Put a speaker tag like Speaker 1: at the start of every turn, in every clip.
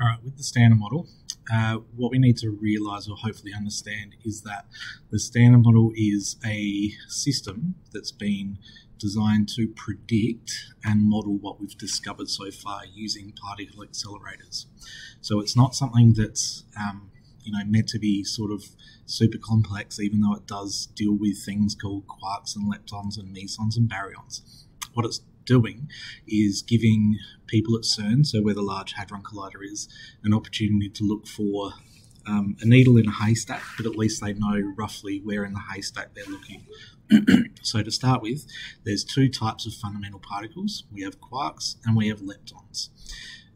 Speaker 1: All right, with the standard model, uh, what we need to realize or hopefully understand is that the standard model is a system that's been designed to predict and model what we've discovered so far using particle accelerators. So it's not something that's um, you know meant to be sort of super complex, even though it does deal with things called quarks and leptons and mesons and baryons. What it's doing is giving people at CERN, so where the Large Hadron Collider is, an opportunity to look for um, a needle in a haystack, but at least they know roughly where in the haystack they're looking. so to start with, there's two types of fundamental particles. We have quarks and we have leptons.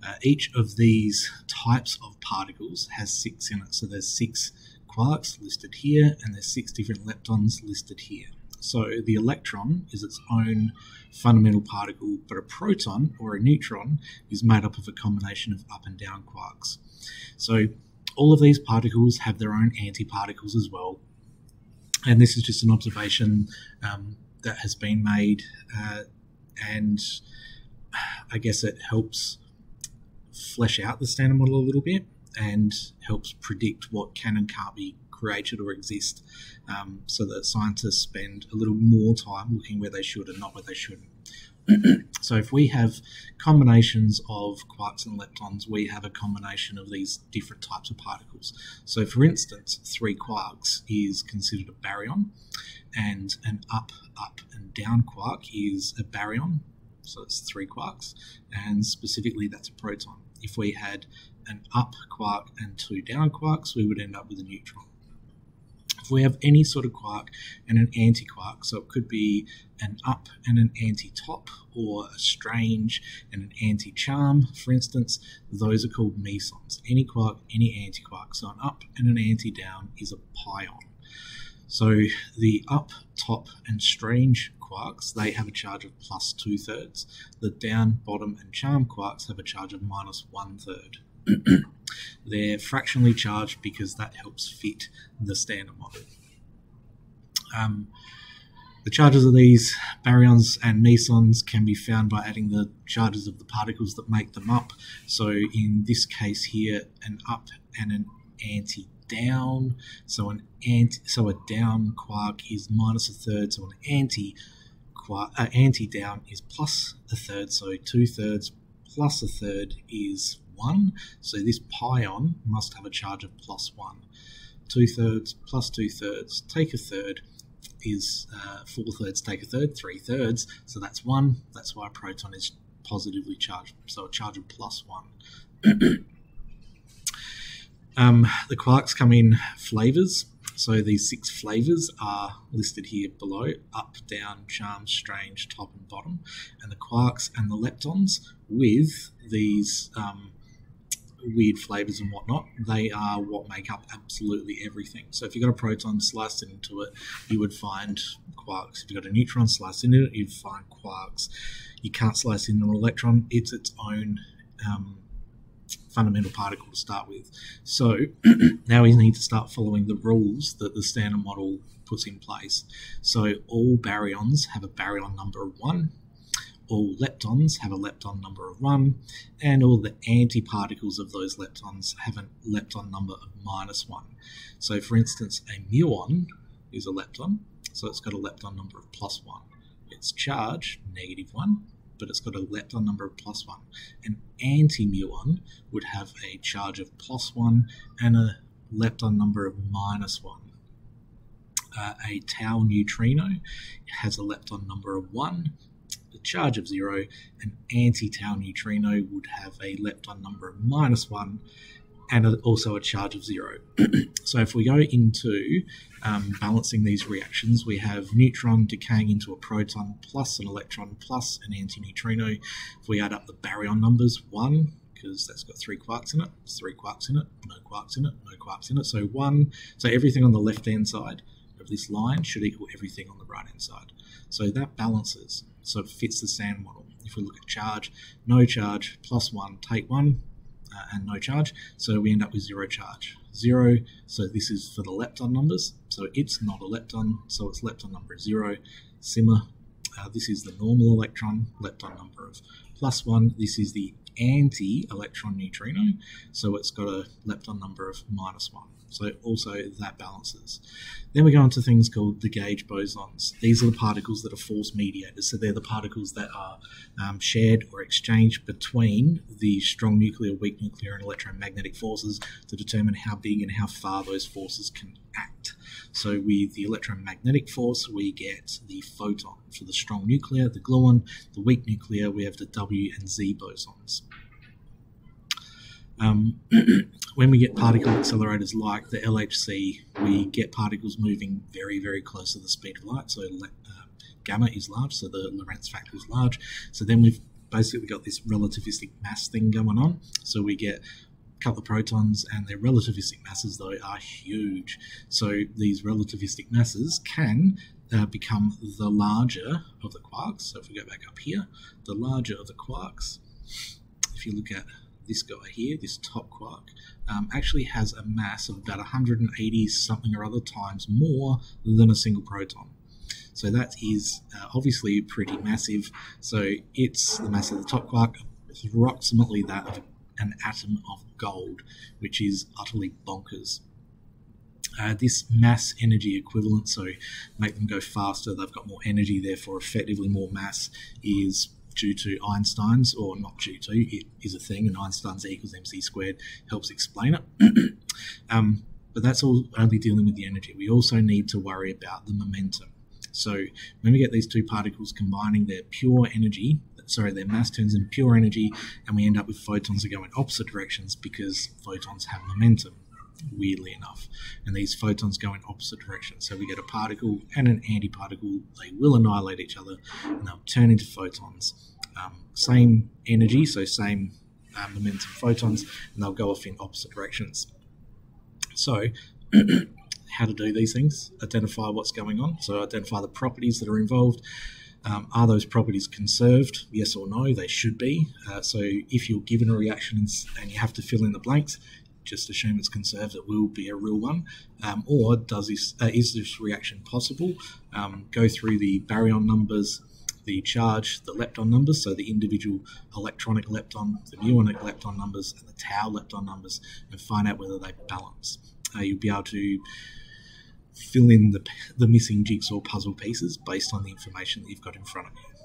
Speaker 1: Uh, each of these types of particles has six in it. So there's six quarks listed here, and there's six different leptons listed here. So the electron is its own fundamental particle, but a proton or a neutron is made up of a combination of up and down quarks. So all of these particles have their own antiparticles as well. And this is just an observation um, that has been made, uh, and I guess it helps flesh out the standard model a little bit and helps predict what can and can't be created or exist um, so that scientists spend a little more time looking where they should and not where they shouldn't. so if we have combinations of quarks and leptons, we have a combination of these different types of particles. So for instance, three quarks is considered a baryon, and an up, up, and down quark is a baryon. So it's three quarks, and specifically that's a proton. If we had an up quark and two down quarks, we would end up with a neutron if we have any sort of quark and an anti-quark, so it could be an up and an anti-top, or a strange and an anti-charm, for instance, those are called mesons. Any quark, any anti-quark. So an up and an anti-down is a pion. So the up, top, and strange quarks, they have a charge of plus two thirds. The down, bottom, and charm quarks have a charge of minus one third. They're fractionally charged because that helps fit the standard model. Um, the charges of these baryons and mesons can be found by adding the charges of the particles that make them up. So in this case here, an up and an anti down. So an anti, so a down quark is minus a third. So an anti quark, uh, anti down is plus a third. So two thirds plus a third is 1. So this pion must have a charge of plus 1. 2 thirds plus 2 thirds, take a third is uh, 4 thirds, take a third, 3 thirds. So that's 1. That's why a proton is positively charged. So a charge of plus 1. um, the quarks come in flavors. So these six flavors are listed here below up, down, charm, strange, top, and bottom. And the quarks and the leptons with these um, weird flavors and whatnot, they are what make up absolutely everything. So if you've got a proton sliced into it, you would find quarks. If you've got a neutron sliced into it, you'd find quarks. You can't slice in an electron, it's its own um, fundamental particle to start with. So now we need to start following the rules that the standard model puts in place. So all baryons have a baryon number of 1, all leptons have a lepton number of 1, and all the antiparticles of those leptons have a lepton number of minus 1. So, for instance, a muon is a lepton, so it's got a lepton number of plus 1. Its charge, negative 1, but it's got a lepton number of plus 1. An anti-muon would have a charge of plus 1 and a lepton number of minus 1. Uh, a tau neutrino has a lepton number of 1 a charge of zero, an anti-tau neutrino would have a lepton number of minus one and also a charge of zero. so if we go into um, balancing these reactions, we have neutron decaying into a proton plus an electron plus an antineutrino. If we add up the baryon numbers, one, because that's got three quarks in it, three quarks in it, no quarks in it, no quarks in it. So one, so everything on the left-hand side of this line should equal everything on the right-hand side. So that balances so it fits the standard model. If we look at charge, no charge, plus one, take one, uh, and no charge. So we end up with zero charge. Zero, so this is for the lepton numbers. So it's not a lepton, so its lepton number is zero. Simmer, uh, this is the normal electron, lepton number of plus one. This is the anti-electron neutrino, so it's got a lepton number of minus one. So also that balances. Then we go on to things called the gauge bosons. These are the particles that are force mediators. So they're the particles that are um, shared or exchanged between the strong nuclear, weak nuclear, and electromagnetic forces to determine how big and how far those forces can act. So with the electromagnetic force, we get the photon. For the strong nuclear, the gluon. The weak nuclear, we have the W and Z bosons. Um, when we get particle accelerators like the LHC, we get particles moving very, very close to the speed of light. So uh, gamma is large, so the Lorentz factor is large. So then we've basically got this relativistic mass thing going on. So we get couple of protons, and their relativistic masses, though, are huge. So these relativistic masses can uh, become the larger of the quarks. So if we go back up here, the larger of the quarks, if you look at this guy here, this top quark, um, actually has a mass of about 180 something or other times more than a single proton. So that is uh, obviously pretty massive. So it's the mass of the top quark, approximately that of an atom of gold, which is utterly bonkers. Uh, this mass energy equivalent, so make them go faster, they've got more energy, therefore effectively more mass, is due to Einstein's, or not due to, it is a thing, and Einstein's E equals mc squared helps explain it. um, but that's all only dealing with the energy. We also need to worry about the momentum. So when we get these two particles combining their pure energy, sorry, their mass turns into pure energy, and we end up with photons that go in opposite directions because photons have momentum weirdly enough. And these photons go in opposite directions. So we get a particle and an antiparticle. They will annihilate each other and they'll turn into photons. Um, same energy, so same um, momentum photons, and they'll go off in opposite directions. So, how to do these things? Identify what's going on. So, identify the properties that are involved. Um, are those properties conserved? Yes or no? They should be. Uh, so, if you're given a reaction and you have to fill in the blanks, just assume it's conserved, it will be a real one? Um, or does this uh, is this reaction possible? Um, go through the baryon numbers, the charge, the lepton numbers, so the individual electronic lepton, the muonic lepton numbers, and the tau lepton numbers, and find out whether they balance. Uh, you'll be able to fill in the, the missing jigsaw puzzle pieces based on the information that you've got in front of you.